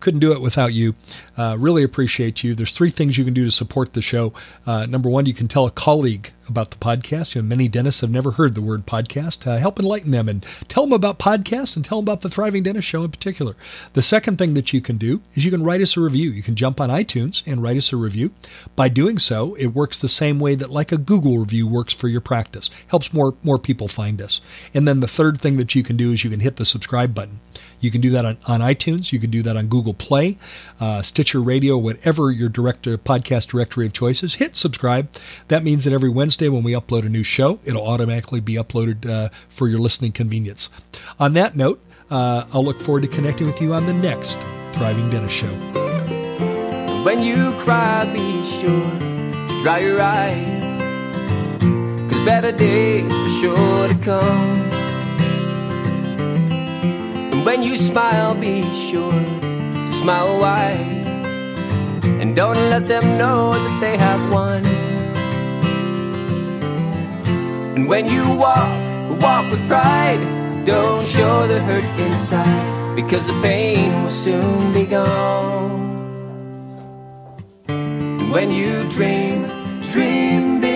S2: couldn't do it without you. really appreciate you. There's three things you can do to support the show. Uh, number one, you can tell a colleague about the podcast. You know, many dentists have never heard the word podcast. Uh, help enlighten them and tell them about podcasts and tell them about the Thriving Dentist Show in particular. The second thing that you can do is you can write us a review. You can jump on iTunes and write us a review. By doing so, it works the same way that like a Google review works for your practice. Helps more more people find us. And then the third thing that you can do is you can hit the subscribe button. You can do that on, on iTunes. You can do that on Google Play, uh, Stitcher Radio, whatever your direct podcast directory of choices. Hit subscribe. That means that every Wednesday when we upload a new show, it'll automatically be uploaded uh, for your listening convenience. On that note, uh, I'll look forward to connecting with you on the next Thriving Dentist Show.
S4: When you cry, be sure dry your eyes. Cause better days are sure to come. And when you smile, be sure to smile wide. And don't let them know that they have won. And when you walk, walk with pride. Don't show the hurt inside, because the pain will soon be gone. When you dream, dream big,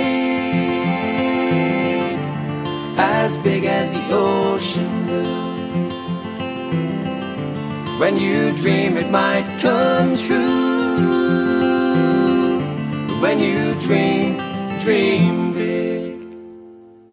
S4: as big as the ocean blue. When you dream, it might come true. When you dream, dream big.